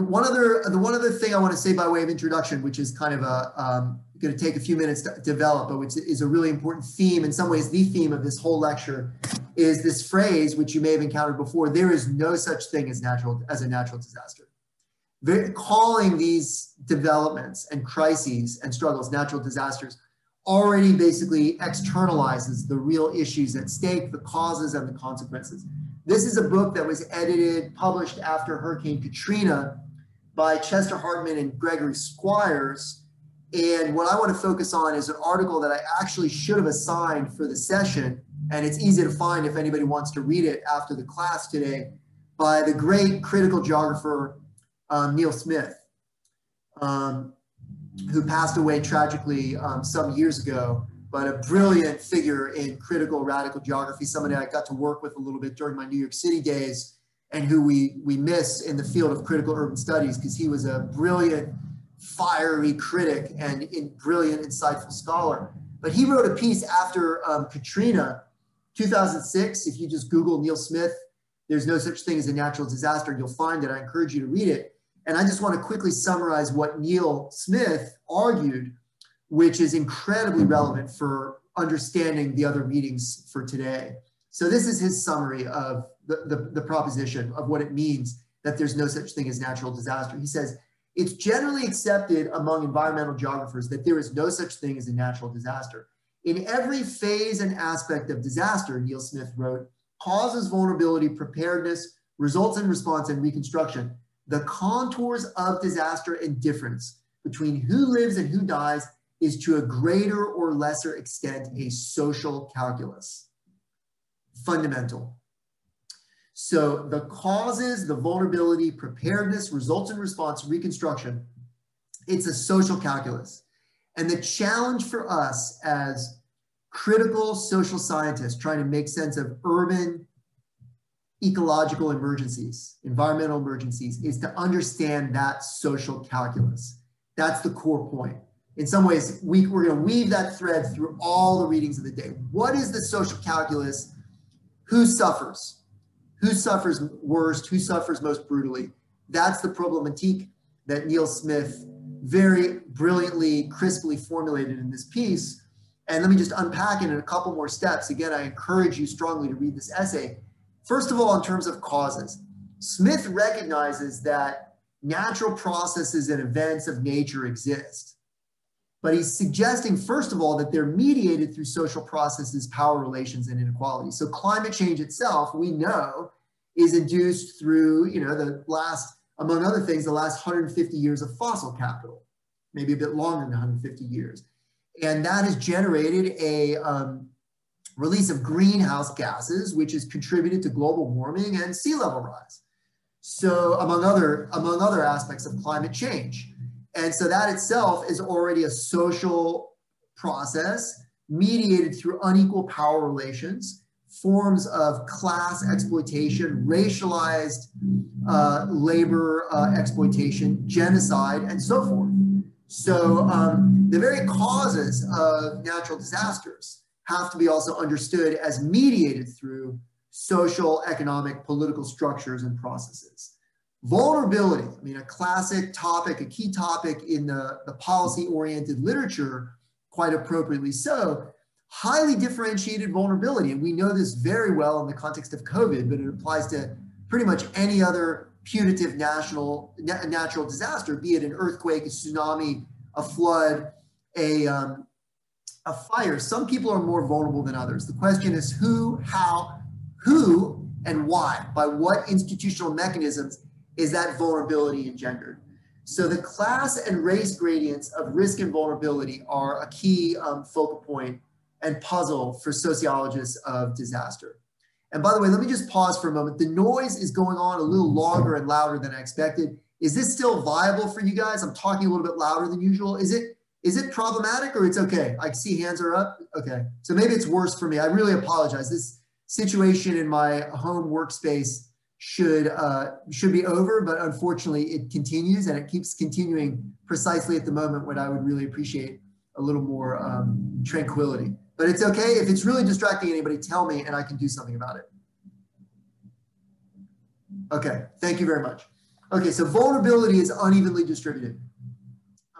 one other, the one other thing I want to say by way of introduction, which is kind of a, um, going to take a few minutes to develop, but which is a really important theme, in some ways the theme of this whole lecture, is this phrase, which you may have encountered before, there is no such thing as natural as a natural disaster. Very, calling these developments and crises and struggles natural disasters already basically externalizes the real issues at stake, the causes and the consequences. This is a book that was edited, published after Hurricane Katrina by Chester Hartman and Gregory Squires. And what I want to focus on is an article that I actually should have assigned for the session. And it's easy to find if anybody wants to read it after the class today by the great critical geographer um, Neil Smith. Um, who passed away tragically um, some years ago, but a brilliant figure in critical radical geography, somebody I got to work with a little bit during my New York City days, and who we, we miss in the field of critical urban studies because he was a brilliant, fiery critic and in, brilliant, insightful scholar. But he wrote a piece after um, Katrina, 2006. If you just Google Neil Smith, there's no such thing as a natural disaster. You'll find it. I encourage you to read it and I just want to quickly summarize what Neil Smith argued, which is incredibly relevant for understanding the other meetings for today. So this is his summary of the, the, the, proposition of what it means that there's no such thing as natural disaster. He says, it's generally accepted among environmental geographers that there is no such thing as a natural disaster. In every phase and aspect of disaster, Neil Smith wrote, causes vulnerability, preparedness, results in response and reconstruction the contours of disaster and difference between who lives and who dies is to a greater or lesser extent a social calculus. Fundamental. So the causes, the vulnerability, preparedness, results and response, reconstruction, it's a social calculus. And the challenge for us as critical social scientists trying to make sense of urban ecological emergencies, environmental emergencies, is to understand that social calculus. That's the core point. In some ways, we, we're going to weave that thread through all the readings of the day. What is the social calculus? Who suffers? Who suffers worst? Who suffers most brutally? That's the problematique that Neil Smith very brilliantly, crisply formulated in this piece. And let me just unpack it in a couple more steps. Again, I encourage you strongly to read this essay First of all, in terms of causes, Smith recognizes that natural processes and events of nature exist. But he's suggesting, first of all, that they're mediated through social processes, power relations, and inequality. So climate change itself, we know, is induced through, you know, the last, among other things, the last 150 years of fossil capital, maybe a bit longer than 150 years. And that has generated a, um, release of greenhouse gases, which has contributed to global warming and sea level rise. So among other, among other aspects of climate change. And so that itself is already a social process mediated through unequal power relations, forms of class exploitation, racialized uh, labor uh, exploitation, genocide, and so forth. So um, the very causes of natural disasters have to be also understood as mediated through social, economic, political structures and processes. Vulnerability, I mean, a classic topic, a key topic in the, the policy-oriented literature, quite appropriately so, highly differentiated vulnerability. And we know this very well in the context of COVID, but it applies to pretty much any other punitive national natural disaster, be it an earthquake, a tsunami, a flood, a, um, a fire, some people are more vulnerable than others. The question is who, how, who, and why? By what institutional mechanisms is that vulnerability engendered? So the class and race gradients of risk and vulnerability are a key um, focal point and puzzle for sociologists of disaster. And by the way, let me just pause for a moment. The noise is going on a little longer and louder than I expected. Is this still viable for you guys? I'm talking a little bit louder than usual. Is it is it problematic or it's okay? I see hands are up. Okay. So maybe it's worse for me. I really apologize. This situation in my home workspace should uh, should be over, but unfortunately it continues and it keeps continuing precisely at the moment when I would really appreciate a little more um, tranquility. But it's okay. If it's really distracting anybody, tell me and I can do something about it. Okay, thank you very much. Okay, so vulnerability is unevenly distributed.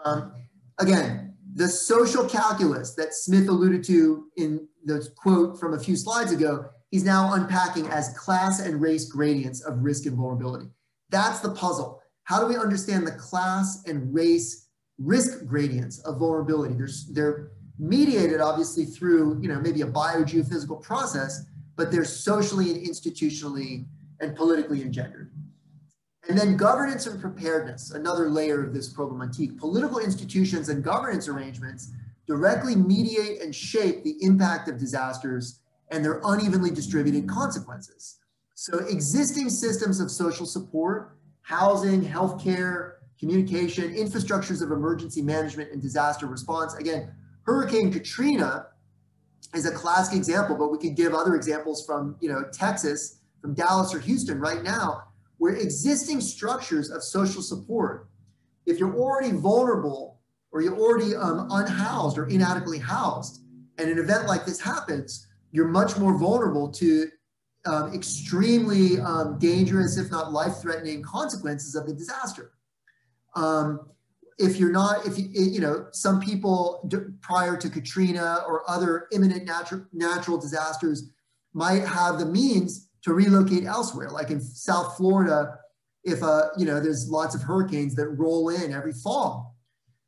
Um, again, the social calculus that Smith alluded to in the quote from a few slides ago, he's now unpacking as class and race gradients of risk and vulnerability. That's the puzzle. How do we understand the class and race risk gradients of vulnerability? They're mediated obviously through, you know, maybe a biogeophysical process, but they're socially and institutionally and politically engendered. And then governance and preparedness, another layer of this problematique. Political institutions and governance arrangements directly mediate and shape the impact of disasters and their unevenly distributed consequences. So existing systems of social support, housing, healthcare, communication, infrastructures of emergency management and disaster response. Again, Hurricane Katrina is a classic example, but we could give other examples from you know Texas, from Dallas or Houston right now, where existing structures of social support, if you're already vulnerable or you're already um, unhoused or inadequately housed, and an event like this happens, you're much more vulnerable to um, extremely um, dangerous, if not life-threatening consequences of the disaster. Um, if you're not, if you, you know, some people prior to Katrina or other imminent natural, natural disasters might have the means to relocate elsewhere. Like in South Florida, if, uh, you know, there's lots of hurricanes that roll in every fall.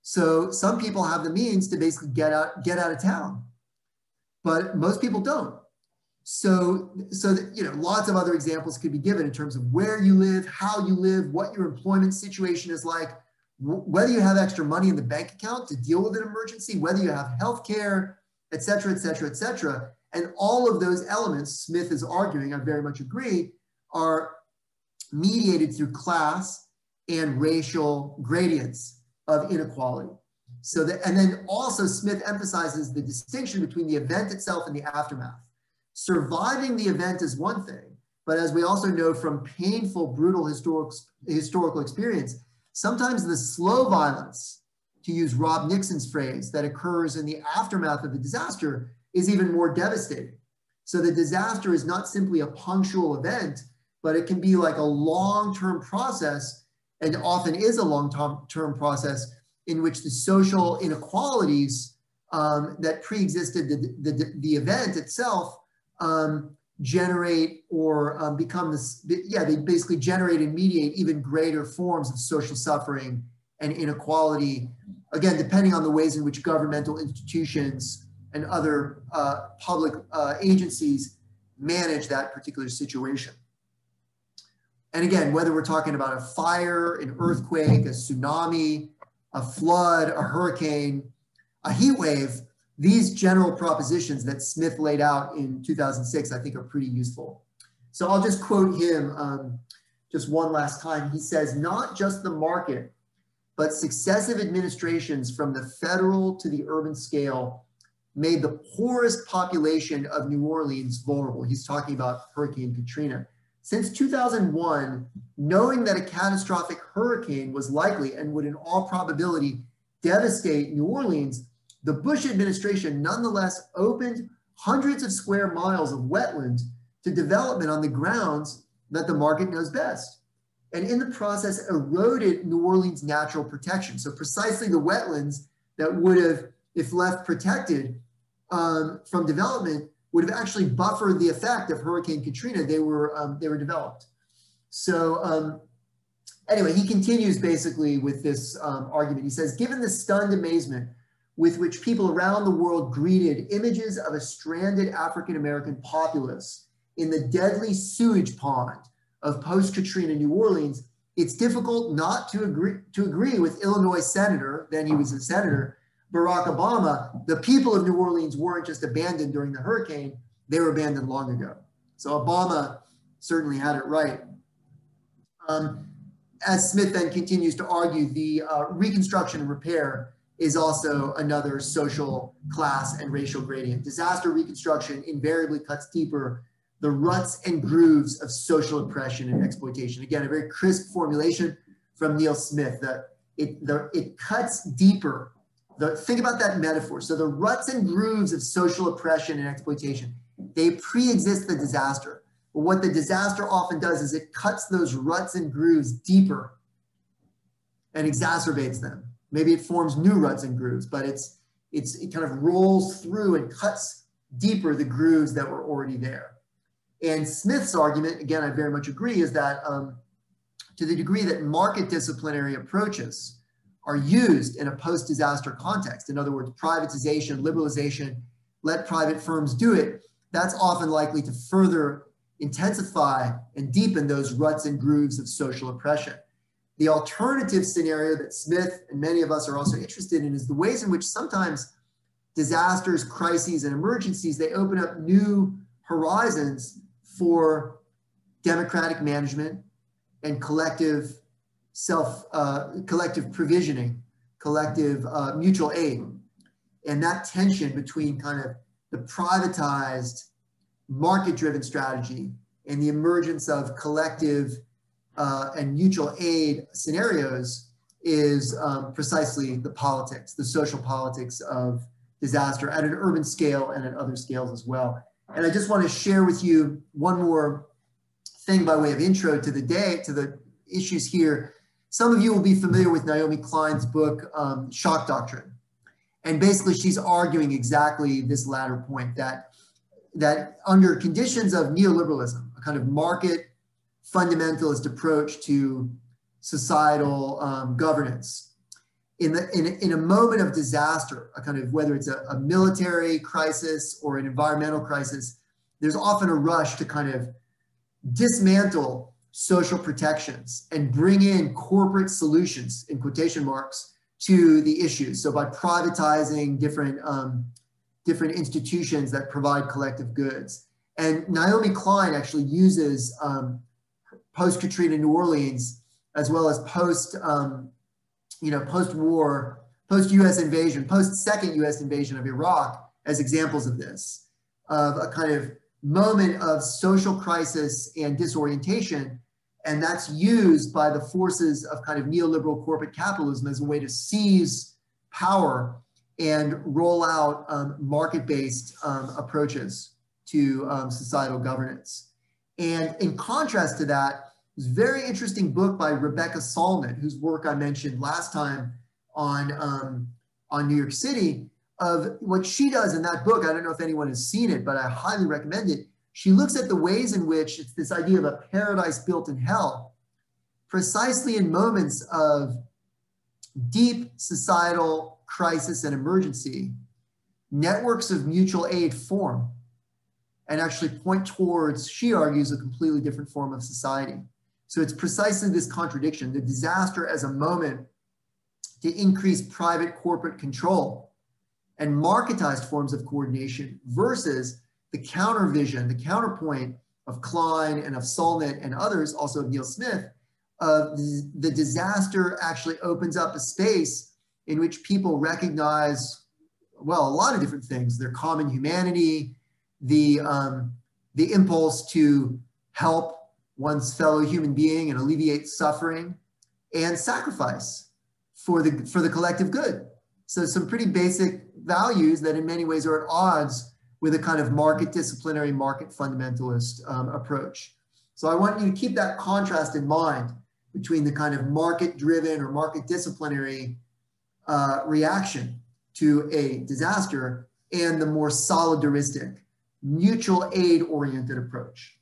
So some people have the means to basically get out, get out of town, but most people don't. So, so that, you know, lots of other examples could be given in terms of where you live, how you live, what your employment situation is like, whether you have extra money in the bank account to deal with an emergency, whether you have health care, et cetera, et cetera, et cetera. And all of those elements, Smith is arguing, I very much agree, are mediated through class and racial gradients of inequality. So that, and then also Smith emphasizes the distinction between the event itself and the aftermath. Surviving the event is one thing, but as we also know from painful, brutal historic, historical experience, Sometimes the slow violence, to use Rob Nixon's phrase, that occurs in the aftermath of the disaster is even more devastating. So the disaster is not simply a punctual event, but it can be like a long-term process and often is a long-term process in which the social inequalities um, that pre-existed the, the, the, event itself um, generate or um, become this, yeah, they basically generate and mediate even greater forms of social suffering and inequality, again, depending on the ways in which governmental institutions and other uh, public uh, agencies manage that particular situation. And again, whether we're talking about a fire, an earthquake, a tsunami, a flood, a hurricane, a heat wave, these general propositions that Smith laid out in 2006, I think are pretty useful. So I'll just quote him um, just one last time. He says, not just the market, but successive administrations from the federal to the urban scale made the poorest population of New Orleans vulnerable. He's talking about Hurricane Katrina. Since 2001, knowing that a catastrophic hurricane was likely and would in all probability devastate New Orleans, the Bush administration nonetheless opened hundreds of square miles of wetland to development on the grounds that the market knows best. And in the process, eroded New Orleans' natural protection. So, precisely the wetlands that would have, if left protected um, from development, would have actually buffered the effect of Hurricane Katrina. They were, um, they were developed. So, um, anyway, he continues basically with this um, argument. He says, given the stunned amazement with which people around the world greeted images of a stranded African American populace in the deadly sewage pond of post Katrina New Orleans, it's difficult not to agree, to agree with Illinois Senator, then he was a senator, Barack Obama. The people of New Orleans weren't just abandoned during the hurricane, they were abandoned long ago. So Obama certainly had it right. Um, as Smith then continues to argue, the uh, reconstruction and repair is also another social class and racial gradient. Disaster reconstruction invariably cuts deeper the ruts and grooves of social oppression and exploitation. Again, a very crisp formulation from Neil Smith that it, the, it cuts deeper. The, think about that metaphor. So the ruts and grooves of social oppression and exploitation, they pre-exist the disaster. But what the disaster often does is it cuts those ruts and grooves deeper and exacerbates them. Maybe it forms new ruts and grooves, but it's, it's, it kind of rolls through and cuts deeper the grooves that were already there. And Smith's argument, again, I very much agree, is that um, to the degree that market disciplinary approaches are used in a post-disaster context, in other words, privatization, liberalization, let private firms do it, that's often likely to further intensify and deepen those ruts and grooves of social oppression. The alternative scenario that Smith and many of us are also interested in is the ways in which sometimes disasters, crises, and emergencies, they open up new horizons for democratic management and collective self, uh, collective provisioning, collective uh, mutual aid. And that tension between kind of the privatized market-driven strategy and the emergence of collective uh, and mutual aid scenarios is um, precisely the politics, the social politics of disaster at an urban scale and at other scales as well. And I just want to share with you one more thing by way of intro to the day, to the issues here. Some of you will be familiar with Naomi Klein's book, um, Shock Doctrine. And basically she's arguing exactly this latter point that, that under conditions of neoliberalism, a kind of market fundamentalist approach to societal um, governance, in, the, in, in a moment of disaster, a kind of whether it's a, a military crisis or an environmental crisis, there's often a rush to kind of dismantle social protections and bring in corporate solutions in quotation marks to the issues. So by privatizing different um, different institutions that provide collective goods. And Naomi Klein actually uses um, post Katrina New Orleans as well as post um, you know, post-war, post-U.S. invasion, post-second U.S. invasion of Iraq as examples of this, of a kind of moment of social crisis and disorientation. And that's used by the forces of kind of neoliberal corporate capitalism as a way to seize power and roll out um, market-based um, approaches to um, societal governance. And in contrast to that, this very interesting book by Rebecca Solnit, whose work I mentioned last time on, um, on New York City, of what she does in that book. I don't know if anyone has seen it, but I highly recommend it. She looks at the ways in which it's this idea of a paradise built in hell, precisely in moments of deep societal crisis and emergency, networks of mutual aid form and actually point towards, she argues, a completely different form of society. So it's precisely this contradiction, the disaster as a moment to increase private corporate control and marketized forms of coordination versus the counter vision, the counterpoint of Klein and of Solnit and others, also of Neil Smith, of the disaster actually opens up a space in which people recognize, well, a lot of different things, their common humanity, the, um, the impulse to help one's fellow human being and alleviate suffering and sacrifice for the, for the collective good. So some pretty basic values that in many ways are at odds with a kind of market disciplinary, market fundamentalist um, approach. So I want you to keep that contrast in mind between the kind of market driven or market disciplinary uh, reaction to a disaster and the more solidaristic, mutual aid oriented approach.